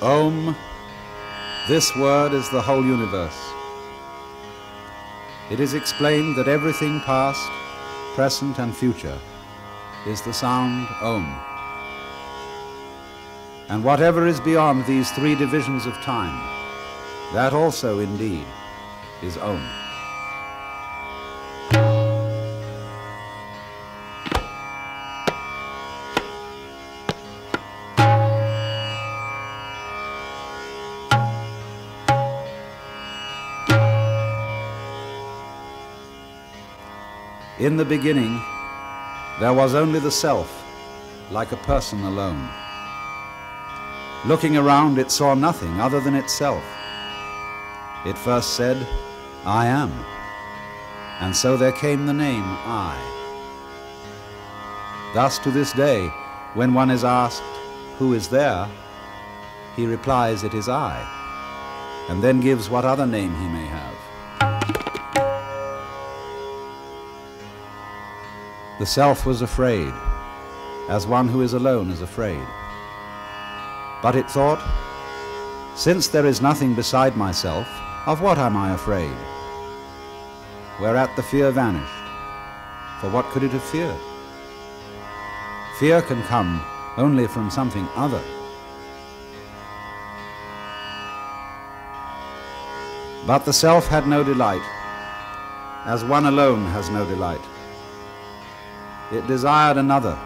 Om, this word is the whole universe. It is explained that everything past, present, and future is the sound Om. And whatever is beyond these three divisions of time, that also indeed is Om. In the beginning, there was only the self, like a person alone. Looking around, it saw nothing other than itself. It first said, I am. And so there came the name I. Thus to this day, when one is asked, Who is there? he replies, It is I, and then gives what other name he may have. The self was afraid, as one who is alone is afraid. But it thought, Since there is nothing beside myself, of what am I afraid? Whereat the fear vanished. For what could it have feared? Fear can come only from something other. But the self had no delight, as one alone has no delight. It desired another,